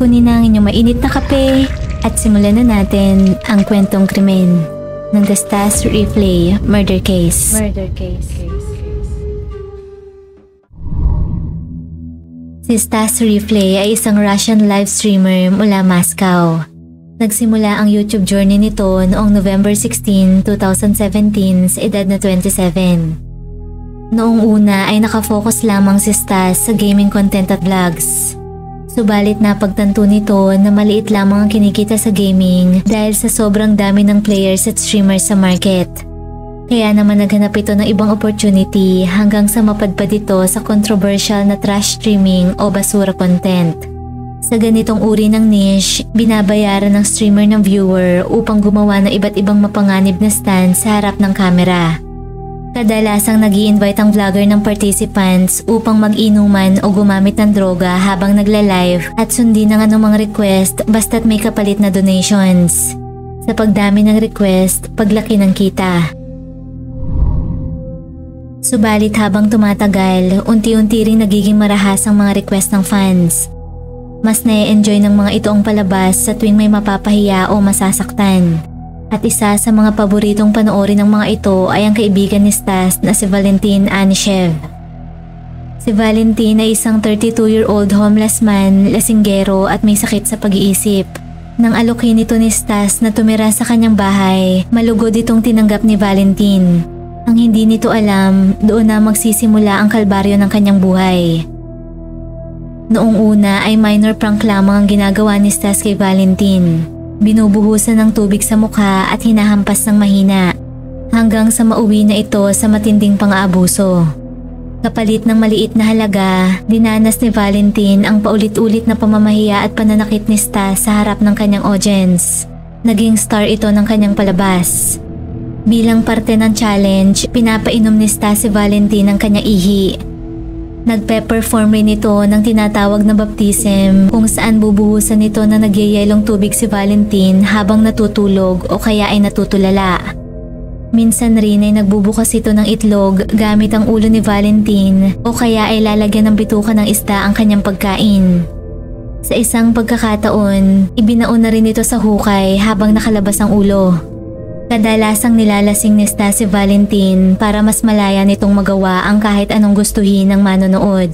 Kunin na ang inyong mainit na kape at simulan na natin ang kwentong krimen ng The Stas Replay Murder Case. Murder case. Si Stas Replay ay isang Russian live streamer mula Moscow. Nagsimula ang YouTube journey nito noong November 16, 2017 sa edad na 27. Noong una ay nakafocus lamang si Stas sa gaming content at vlogs. Subalit napagtanto nito na maliit lamang ang kinikita sa gaming dahil sa sobrang dami ng players at streamers sa market. Kaya naman naghanap ito ng ibang opportunity hanggang sa mapadpad ito sa controversial na trash streaming o basura content. Sa ganitong uri ng niche, binabayaran ng streamer ng viewer upang gumawa ng iba't ibang mapanganib na stand sa harap ng kamera. Kadalasang nag invite ang vlogger ng participants upang mag-inuman o gumamit ng droga habang nagla-live at sundin ang anumang request basta't may kapalit na donations. Sa pagdami ng request, paglaki ng kita. Subalit habang tumatagal, unti-unti ring nagiging marahas ang mga request ng fans. Mas na-enjoy ng mga ito ang palabas sa tuwing may mapapahiya o masasaktan. At isa sa mga paboritong panoorin ng mga ito ay ang kaibigan ni Stas na si Valentin Anishev. Si Valentin ay isang 32-year-old homeless man, lasinggero at may sakit sa pag-iisip. Nang alokin nito ni Stas na tumira sa kanyang bahay, malugod itong tinanggap ni Valentin. Ang hindi nito alam, doon na magsisimula ang kalbaryo ng kanyang buhay. Noong una ay minor prank lamang ang ginagawa ni Stas kay Valentin. Binubuhusan ng tubig sa mukha at hinahampas ng mahina hanggang sa mauwi na ito sa matinding pang-aabuso. Kapalit ng maliit na halaga, dinanas ni Valentin ang paulit-ulit na pamamahiya at pananakit ni Stas sa harap ng kanyang audience. Naging star ito ng kanyang palabas. Bilang parte ng challenge, pinapainom ni Stas si Valentin ang kanya ihi. Nagpe-perform rin ito ng tinatawag na baptism kung saan bubuhusan nito na nagyayelong tubig si Valentin habang natutulog o kaya ay natutulala. Minsan rin ay nagbubukas ito ng itlog gamit ang ulo ni Valentin o kaya ay lalagyan ng bituka ng isda ang kanyang pagkain. Sa isang pagkakataon, ibinaon na rin ito sa hukay habang nakalabas ang ulo. Kadalasang nilalasing ni Stas si Valentin para mas malaya nitong magawa ang kahit anong gustuhin ng manonood.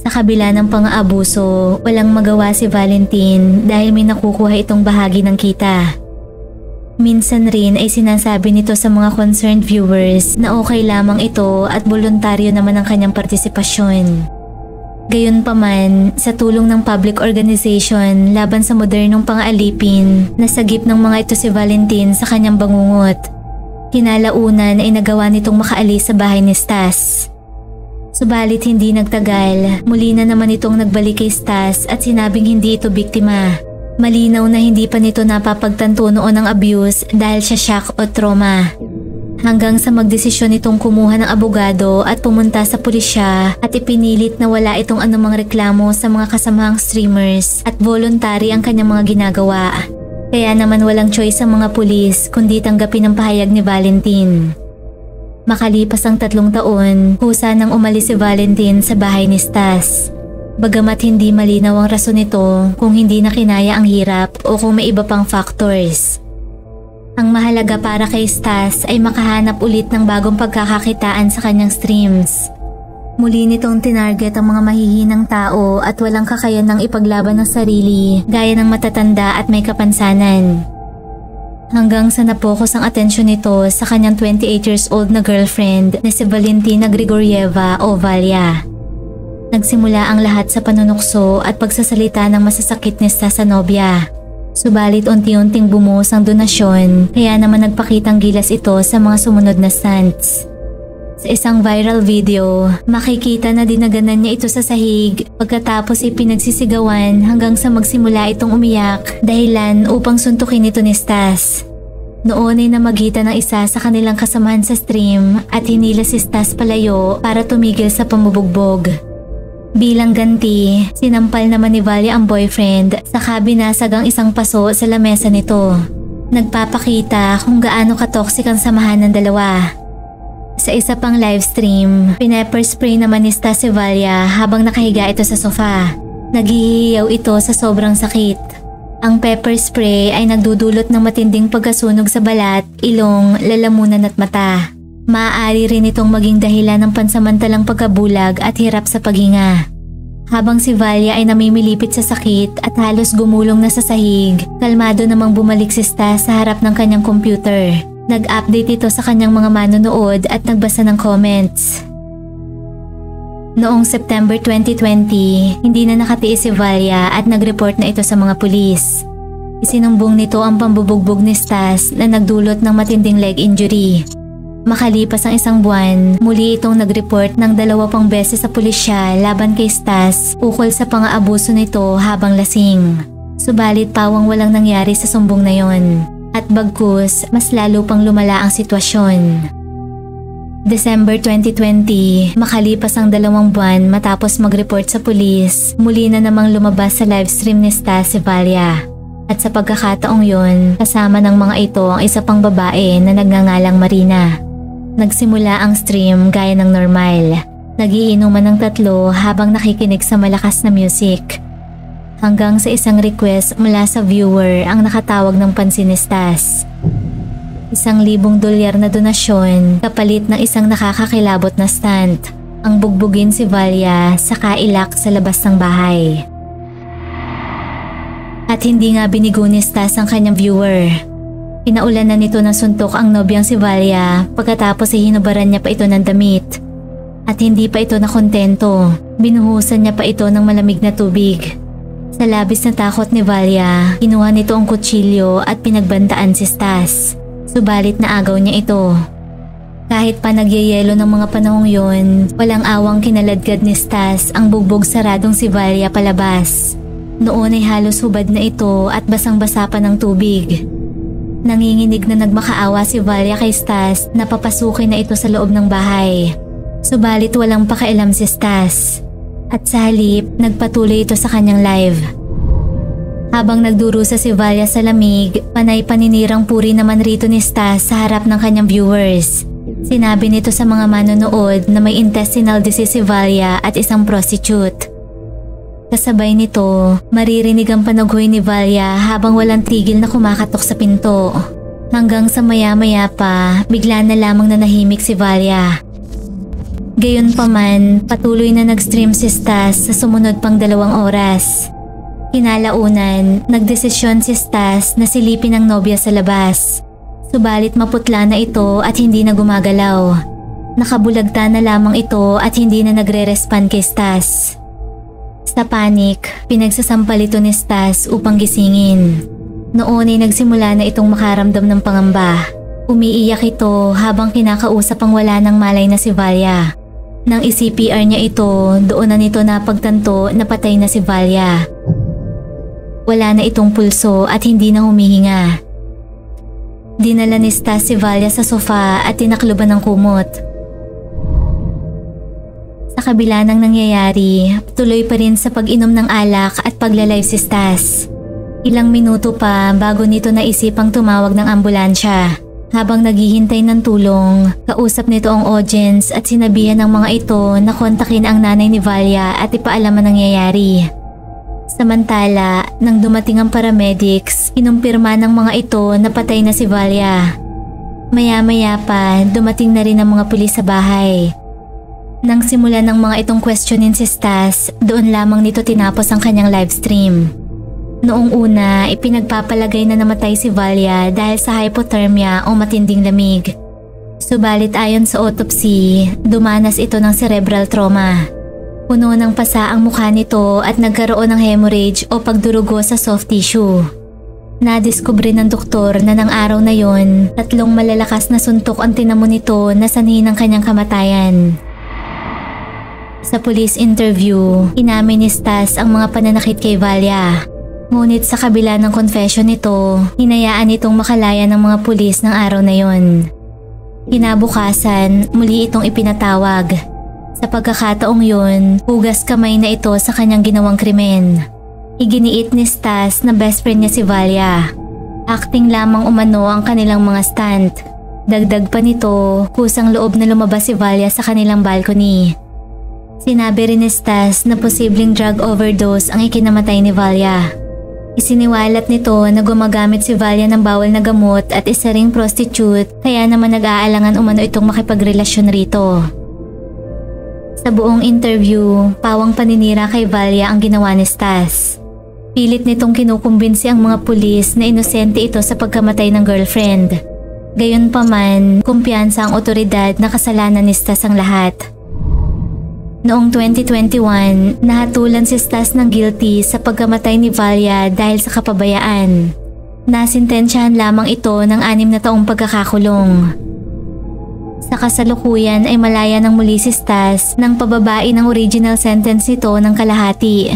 Sa kabila ng pang-aabuso, walang magawa si Valentin dahil may nakukuha itong bahagi ng kita. Minsan rin ay sinasabi nito sa mga concerned viewers na okay lamang ito at voluntaryo naman ang kanyang partisipasyon. Gayunpaman, sa tulong ng public organization laban sa modernong pang-aalipin, nasagip ng mga ito si Valentin sa kanyang bangungot. Kinalaunan ay nagawa nitong makaalis sa bahay ni Stas. Subalit hindi nagtagal, muli na naman itong nagbalik kay Stas at sinabing hindi ito biktima. Malinaw na hindi pa nito napapagtanto noon ng abuse dahil siya shock o trauma hanggang sa magdesisyon itong kumuha ng abogado at pumunta sa pulisya at ipinilit na wala itong anumang reklamo sa mga kasamahang streamers at voluntary ang kanyang mga ginagawa. Kaya naman walang choice ang mga pulis kundi tanggapin ang pahayag ni Valentin. Makalipas ang tatlong taon, kusa nang umalis si Valentin sa bahay ni Stas. Bagamat hindi malinaw ang rason nito kung hindi na kinaya ang hirap o kung may iba pang factors. Ang mahalaga para kay Stas ay makahanap ulit ng bagong pagkakakitaan sa kanyang streams. Muli nitong tinarget ang mga mahihinang tao at walang kakayan ng ipaglaban ng sarili gaya ng matatanda at may kapansanan. Hanggang sa napokus ang atensyon nito sa kanyang 28 years old na girlfriend na si Valentina Grigorieva o Valia. Nagsimula ang lahat sa panunukso at pagsasalita ng masasakit ni Stas sa nobya. Subalit unti-unting bumuhos ang donasyon kaya naman nagpakitang gilas ito sa mga sumunod na stunts. Sa isang viral video, makikita na dinaganan niya ito sa sahig pagkatapos ipinagsisigawan hanggang sa magsimula itong umiyak dahilan upang suntukin ito ni Stas. Noon ay namagitan ng isa sa kanilang kasamahan sa stream at hinila si Stas palayo para tumigil sa pamubugbog. Bilang ganti, sinampal naman ni Valia ang boyfriend saka binasag ang isang paso sa lamesa nito. Nagpapakita kung gaano katoxic ang samahan ng dalawa. Sa isa pang livestream, pineper spray naman ni Stas si Valia habang nakahiga ito sa sofa. Naghihiyaw ito sa sobrang sakit. Ang pepper spray ay nagdudulot ng matinding pagkasunog sa balat, ilong, lalamunan at mata. Maaari rin itong maging dahilan ng pansamantalang pagkabulag at hirap sa paghinga. Habang si Valia ay namimilipit sa sakit at halos gumulong na sa sahig, kalmado namang bumalik si Stas sa harap ng kanyang computer. Nag-update ito sa kanyang mga manonood at nagbasa ng comments. Noong September 2020, hindi na nakatiis si Valia at nag-report na ito sa mga pulis. Isinumbong nito ang pambubugbog ni Stas na nagdulot ng matinding leg injury. Makalipas ang isang buwan, muli itong nag-report ng dalawa pang beses sa pulisya laban kay Stas ukol sa pang-aabuso nito habang lasing. Subalit pawang walang nangyari sa sumbong na yon. At bagkus, mas lalo pang lumala ang sitwasyon. December 2020, makalipas ang dalawang buwan matapos mag-report sa pulis, muli na namang lumabas sa livestream ni Stas si Valia. At sa pagkakataong yun, kasama ng mga ito ang isa pang babae na nagngangalang Marina. Nagsimula ang stream gaya ng normal. Nagiinuman ng tatlo habang nakikinig sa malakas na music. Hanggang sa isang request mula sa viewer ang nakatawag ng pansin ni Stas. Isang libong dolyar na donasyon kapalit ng isang nakakakilabot na stunt. Ang bugbugin si Valia sa kailak sa labas ng bahay. At hindi nga binigo ni Stas ang kanyang viewer. Pinaulan na nito ng suntok ang nobyang si Valia pagkatapos ay hinubaran niya pa ito ng damit. At hindi pa ito nakontento, binuhusan niya pa ito ng malamig na tubig. Sa labis na takot ni Valia, kinuha nito ang kutsilyo at pinagbantaan si Stas. Subalit naagaw niya ito. Kahit pa nagyayelo ng mga panahong yon, walang awang kinaladkad ni Stas ang bugbog saradong si Valia palabas. Noon ay halos hubad na ito at basang-basa pa ng tubig. Nanginginig na nagmakaawa si Valia kay Stas na papasukin na ito sa loob ng bahay. Subalit walang pakialam si Stas. At sa halip, nagpatuloy ito sa kanyang live. Habang nagdurusa si Valia sa lamig, panay paninirang puri naman rito ni Stas sa harap ng kanyang viewers. Sinabi nito sa mga manonood na may intestinal disease si Valia at isang prostitute. Kasabay nito, maririnig ang panaghoy ni Valia habang walang tigil na kumakatok sa pinto. Hanggang sa maya-maya pa, bigla na lamang nanahimik si Valia. Gayon pa man, patuloy na nag-stream si Stas sa sumunod pang dalawang oras. Kinalaunan, nagdesisyon si Stas na silipin ang nobya sa labas. Subalit maputla na ito at hindi na gumagalaw. Nakabulagta na lamang ito at hindi na nagre-respond kay Stas. Sa panik, pinagsasampal ito ni Stas upang gisingin. Noon ay nagsimula na itong makaramdam ng pangamba. Umiiyak ito habang kinakausap ang wala ng malay na si Valia. Nang i-CPR niya ito, doon na nito napagtanto na patay na si Valia. Wala na itong pulso at hindi na humihinga. Dinala ni Stas si Valia sa sofa at tinakluban ng kumot. Sa kabila ng nangyayari, tuloy pa rin sa pag-inom ng alak at paglalive si Stas. Ilang minuto pa bago nito naisipang tumawag ng ambulansya. Habang naghihintay ng tulong, kausap nito ang audience at sinabihan ng mga ito na kontakin ang nanay ni Valia at ipaalam ang nangyayari. Samantala, nang dumating ang paramedics, kinumpirma ng mga ito na patay na si Valia. Maya-maya pa, dumating na rin ang mga pulis sa bahay. Nang simulan ng mga itong questionin si Stas, doon lamang nito tinapos ang kanyang livestream. Noong una, ipinagpapalagay na namatay si Valia dahil sa hypothermia o matinding lamig. Subalit ayon sa autopsy, dumanas ito ng cerebral trauma. Puno ng pasa ang mukha nito at nagkaroon ng hemorrhage o pagdurugo sa soft tissue. Nadiskubre ng doktor na ng araw na yon, tatlong malalakas na suntok ang tinamo nito na sanhi ng kanyang kamatayan. Sa police interview, inamin ni Stas ang mga pananakit kay Valia. Ngunit sa kabila ng confession nito, hinayaan itong makalaya ng mga pulis ng araw na yon. Kinabukasan, muli itong ipinatawag sa pagkakataong yun, hugas kamay na ito sa kanyang ginawang krimen. Iginiit ni Stas na best friend niya si Valia. Acting lamang umano ang kanilang mga stunt. Dagdag pa nito, kusang loob na lumabas si Valia sa kanilang balcony. Sinabi rin ni Stas na posibleng drug overdose ang ikinamatay ni Valia. Isiniwalat nito na gumagamit si Valia ng bawal na gamot at isa ring prostitute kaya naman nag-aalangan umano itong makipagrelasyon rito. Sa buong interview, pawang paninira kay Valia ang ginawa ni Stas. Pilit nitong kinukumbinsi ang mga pulis na inosente ito sa pagkamatay ng girlfriend. Gayunpaman, kumpiyansa ang otoridad na kasalanan ni Stas ang lahat. Noong 2021, nahatulan si Stas ng guilty sa pagkamatay ni Valia dahil sa kapabayaan. Nasintensyahan lamang ito ng anim na taong pagkakakulong. Sa kasalukuyan ay malaya ng muli si Stas ng pababain ng original sentence nito ng kalahati.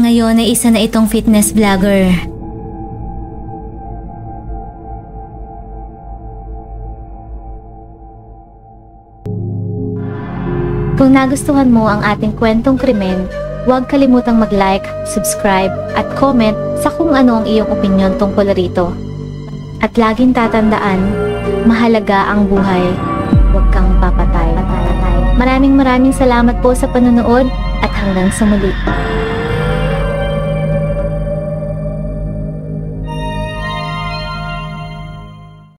Ngayon ay isa na itong fitness vlogger. Nagustuhan mo ang ating kwentong krimen, huwag kalimutang mag-like, subscribe, at comment sa kung ano ang iyong opinion tungkol rito. At laging tatandaan, mahalaga ang buhay, huwag kang papatay. Maraming maraming salamat po sa panonood at hanggang sa muli.